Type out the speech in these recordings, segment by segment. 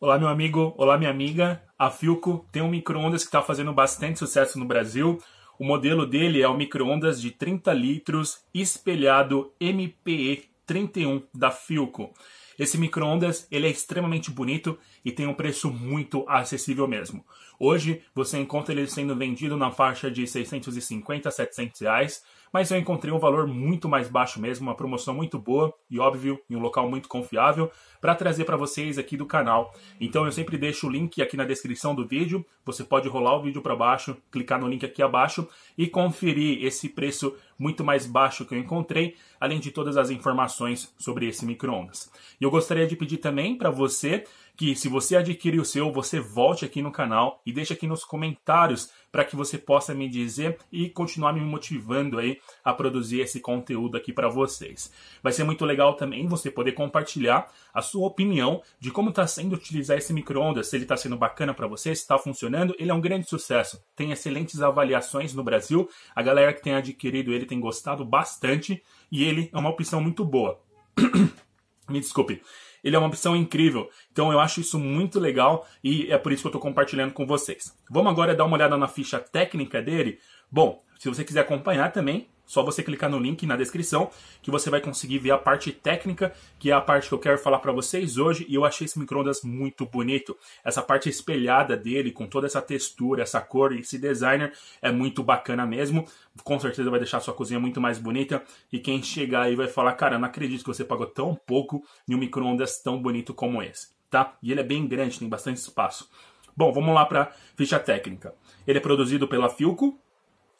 Olá, meu amigo, olá, minha amiga. A Filco tem um micro-ondas que está fazendo bastante sucesso no Brasil. O modelo dele é o micro-ondas de 30 litros espelhado MPE 31 da Filco. Esse micro-ondas ele é extremamente bonito e tem um preço muito acessível mesmo. Hoje você encontra ele sendo vendido na faixa de 650 a 700 reais, mas eu encontrei um valor muito mais baixo mesmo, uma promoção muito boa e óbvio em um local muito confiável para trazer para vocês aqui do canal. Então eu sempre deixo o link aqui na descrição do vídeo. Você pode rolar o vídeo para baixo, clicar no link aqui abaixo e conferir esse preço muito mais baixo que eu encontrei, além de todas as informações sobre esse microondas. E eu gostaria de pedir também para você que se você adquirir o seu, você volte aqui no canal e deixe aqui nos comentários para que você possa me dizer e continuar me motivando aí a produzir esse conteúdo aqui para vocês. Vai ser muito legal também você poder compartilhar a sua opinião de como está sendo utilizar esse microondas, se ele está sendo bacana para você, se está funcionando. Ele é um grande sucesso, tem excelentes avaliações no Brasil. A galera que tem adquirido ele tem gostado bastante e ele é uma opção muito boa. me desculpe ele é uma opção incrível. Então eu acho isso muito legal e é por isso que eu estou compartilhando com vocês. Vamos agora dar uma olhada na ficha técnica dele. Bom, se você quiser acompanhar também, só você clicar no link na descrição que você vai conseguir ver a parte técnica, que é a parte que eu quero falar para vocês hoje. E eu achei esse microondas muito bonito. Essa parte espelhada dele, com toda essa textura, essa cor, esse designer é muito bacana mesmo. Com certeza vai deixar sua cozinha muito mais bonita. E quem chegar aí vai falar: Cara, não acredito que você pagou tão pouco em um microondas tão bonito como esse. Tá? E ele é bem grande, tem bastante espaço. Bom, vamos lá para ficha técnica. Ele é produzido pela Filco,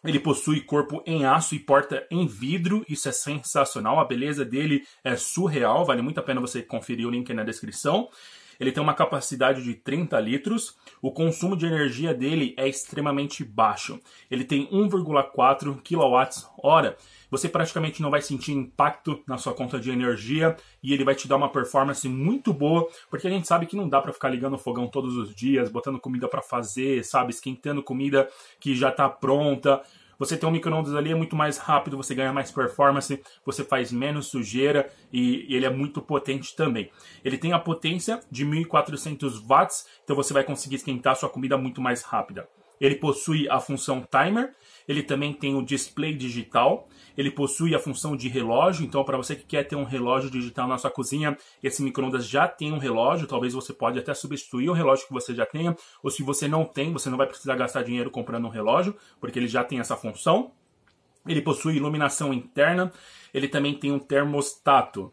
ele possui corpo em aço e porta em vidro, isso é sensacional. A beleza dele é surreal, vale muito a pena você conferir o link na descrição. Ele tem uma capacidade de 30 litros, o consumo de energia dele é extremamente baixo. Ele tem 1,4 kWh. Você praticamente não vai sentir impacto na sua conta de energia e ele vai te dar uma performance muito boa, porque a gente sabe que não dá para ficar ligando o fogão todos os dias, botando comida para fazer, sabe, esquentando comida que já está pronta. Você ter um microondas ali é muito mais rápido, você ganha mais performance, você faz menos sujeira e ele é muito potente também. Ele tem a potência de 1400 watts, então você vai conseguir esquentar sua comida muito mais rápida. Ele possui a função timer, ele também tem o display digital, ele possui a função de relógio, então para você que quer ter um relógio digital na sua cozinha, esse microondas já tem um relógio, talvez você pode até substituir o relógio que você já tenha, ou se você não tem, você não vai precisar gastar dinheiro comprando um relógio, porque ele já tem essa função. Ele possui iluminação interna, ele também tem um termostato.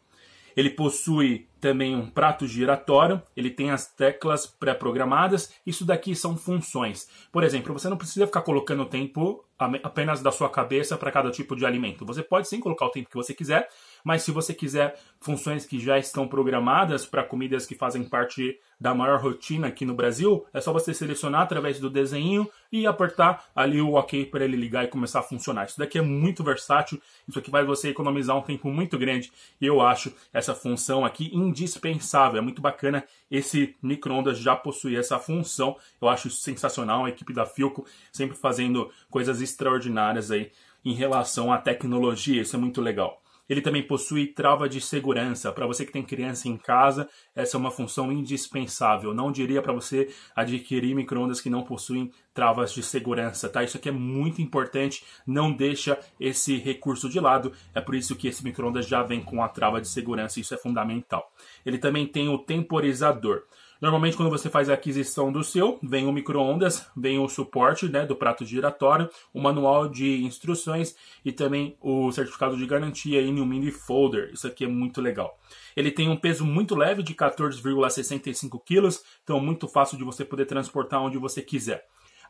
Ele possui também um prato giratório, ele tem as teclas pré-programadas. Isso daqui são funções. Por exemplo, você não precisa ficar colocando o tempo apenas da sua cabeça para cada tipo de alimento. Você pode sim colocar o tempo que você quiser, mas se você quiser funções que já estão programadas para comidas que fazem parte da maior rotina aqui no Brasil, é só você selecionar através do desenho e apertar ali o OK para ele ligar e começar a funcionar. Isso daqui é muito versátil, isso aqui vai você economizar um tempo muito grande. Eu acho essa função aqui indispensável. É muito bacana esse microondas já possuir essa função. Eu acho sensacional. A equipe da Filco sempre fazendo coisas extraordinárias aí em relação à tecnologia. Isso é muito legal. Ele também possui trava de segurança. Para você que tem criança em casa, essa é uma função indispensável. Não diria para você adquirir microondas que não possuem travas de segurança, tá? Isso aqui é muito importante. Não deixa esse recurso de lado. É por isso que esse microondas já vem com a trava de segurança. Isso é fundamental. Ele também tem o temporizador. Normalmente, quando você faz a aquisição do seu, vem o micro-ondas, vem o suporte né, do prato giratório, o manual de instruções e também o certificado de garantia em um mini folder. Isso aqui é muito legal. Ele tem um peso muito leve de 14,65 kg, então muito fácil de você poder transportar onde você quiser.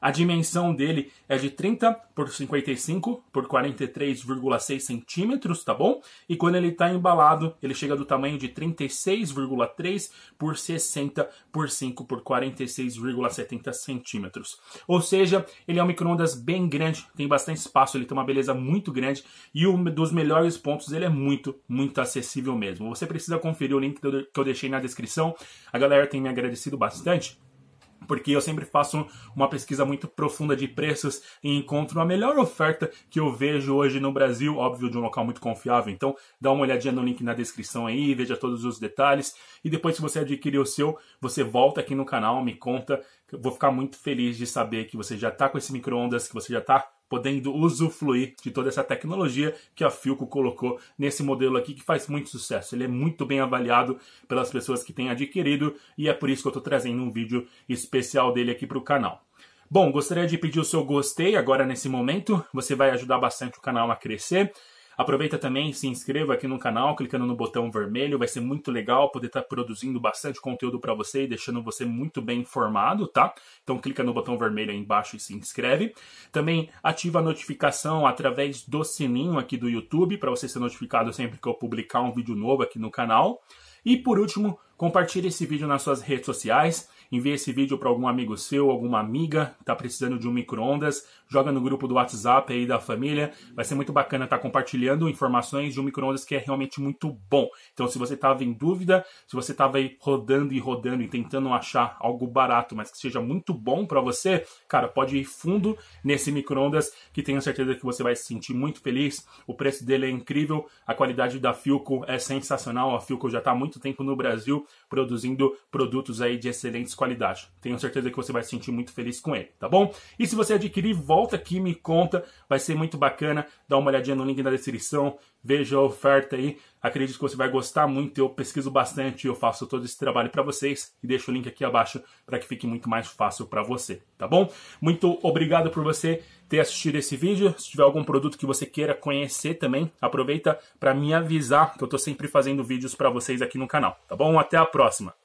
A dimensão dele é de 30 por 55 por 43,6 centímetros, tá bom? E quando ele está embalado, ele chega do tamanho de 36,3 por 60 por 5 por 46,70 centímetros. Ou seja, ele é um microondas bem grande, tem bastante espaço, ele tem uma beleza muito grande e um dos melhores pontos, ele é muito, muito acessível mesmo. Você precisa conferir o link que eu deixei na descrição. A galera tem me agradecido bastante porque eu sempre faço uma pesquisa muito profunda de preços e encontro a melhor oferta que eu vejo hoje no Brasil, óbvio, de um local muito confiável. Então, dá uma olhadinha no link na descrição aí, veja todos os detalhes. E depois, se você adquirir o seu, você volta aqui no canal, me conta. Eu vou ficar muito feliz de saber que você já está com esse micro-ondas, que você já está podendo usufruir de toda essa tecnologia que a Filco colocou nesse modelo aqui que faz muito sucesso. Ele é muito bem avaliado pelas pessoas que têm adquirido e é por isso que eu estou trazendo um vídeo especial dele aqui para o canal. Bom, gostaria de pedir o seu gostei agora nesse momento, você vai ajudar bastante o canal a crescer. Aproveita também, se inscreva aqui no canal, clicando no botão vermelho, vai ser muito legal poder estar produzindo bastante conteúdo para você e deixando você muito bem informado, tá? Então clica no botão vermelho aí embaixo e se inscreve. Também ativa a notificação através do sininho aqui do YouTube para você ser notificado sempre que eu publicar um vídeo novo aqui no canal. E por último, compartilhe esse vídeo nas suas redes sociais envie esse vídeo para algum amigo seu, alguma amiga que está precisando de um micro-ondas, joga no grupo do WhatsApp aí da família. Vai ser muito bacana estar tá compartilhando informações de um micro-ondas que é realmente muito bom. Então, se você estava em dúvida, se você estava aí rodando e rodando e tentando achar algo barato, mas que seja muito bom para você, cara, pode ir fundo nesse micro-ondas que tenho certeza que você vai se sentir muito feliz. O preço dele é incrível, a qualidade da Filco é sensacional. A Filco já está há muito tempo no Brasil produzindo produtos aí de excelentes qualidade. Tenho certeza que você vai se sentir muito feliz com ele, tá bom? E se você adquirir, volta aqui, me conta, vai ser muito bacana. Dá uma olhadinha no link na descrição, veja a oferta aí. Acredito que você vai gostar muito. Eu pesquiso bastante, eu faço todo esse trabalho para vocês e deixo o link aqui abaixo para que fique muito mais fácil para você, tá bom? Muito obrigado por você ter assistido esse vídeo. Se tiver algum produto que você queira conhecer também, aproveita para me avisar que eu estou sempre fazendo vídeos para vocês aqui no canal, tá bom? Até a próxima.